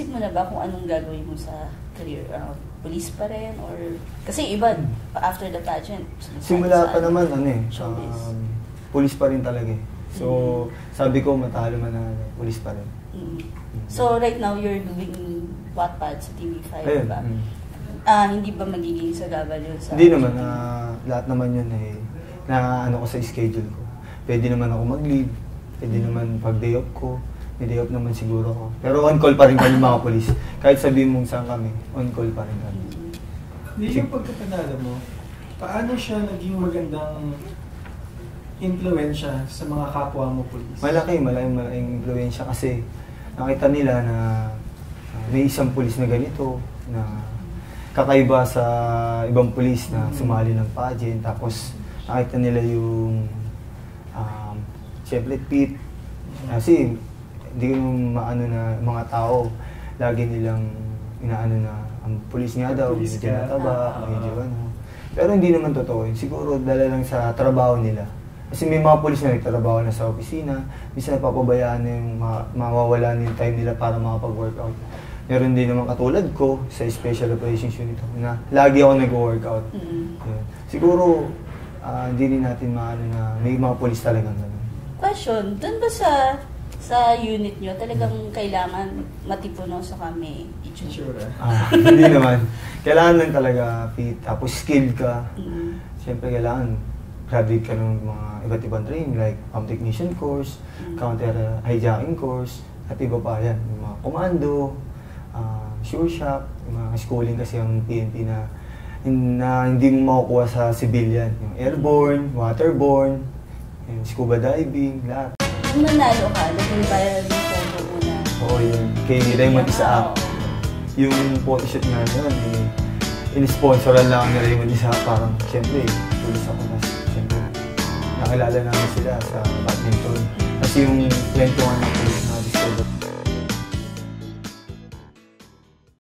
naisip mo na ba kung anong gagawin mo sa career? Uh, police pa rin? Or, kasi iba, after the pageant. Simula pa naman, ano eh, Showbiz. um, police pa rin talaga eh. So, sabi ko, matalo man na police pa rin. Mm. So, right now, you're doing Wattpad sa TV5, Ayun. ba? mm. Ah, hindi ba magiging sagabal yun sa... Hindi naman, ah, lahat naman yun eh, na ano ko sa schedule ko. Pwede naman ako mag-leave, pwede naman pag day off ko, may day off naman siguro ako. Pero on call pa rin kami mga polis. Kahit sabihin mong saan kami, on call pa rin kami. Hindi yung pagkapanalo mo, paano siya naging magandang impluensya sa mga kapwa mo police? Malaki, malaking malaking impluensya kasi nakita nila na ah, may isang pulis na ganito, na kakaiba sa ibang pulis na sumali ng pageant. Tapos nakita nila yung, um, syempre, pit. Kasi hindi ko maano na mga tao, lagi nilang inaano na ang pulis nga daw, medyo nataba, medyo ano. Pero hindi naman totoo yun. Siguro dala lang sa trabaho nila. Kasi may mga pulis na nagtatrabaho na sa opisina, minsan napapabayaan na yung ma- mawawala na yung time nila para makapag-workout. Meron din naman katulad ko sa Special Operations Unit ako na lagi ako nag-workout. Mm. Yun. Siguro, ah, hindi rin natin maano na may mga pulis talagang ganun. Question, dun ba sa sa unit nyo, talagang kailangan matipuno sa kami itsura? Ah, hindi naman. Kailangan lang talaga fit, tapos skilled ka. Mm. Siyempre, kailangan graduate ka ng mga iba't ibang training like pump technician course, Mm. counter hijacking course, at iba pa yan. Yung mga komando, uh, sure shop, yung mga schooling kasi ang PNP na, na hindi mo makukuha sa civilian. Yung airborne, waterborne, yung scuba diving, lahat. Nung nanalo ka, naging viral yung photo mo na. Oo, yun. Kay Raymond Isaac. Yung photoshoot nga yun, eh, in-sponsoran lang ni Raymond Isaac. Parang, siyempre, tulis ako na, siyempre, nakilala namin sila sa badminton. Kasi yung ng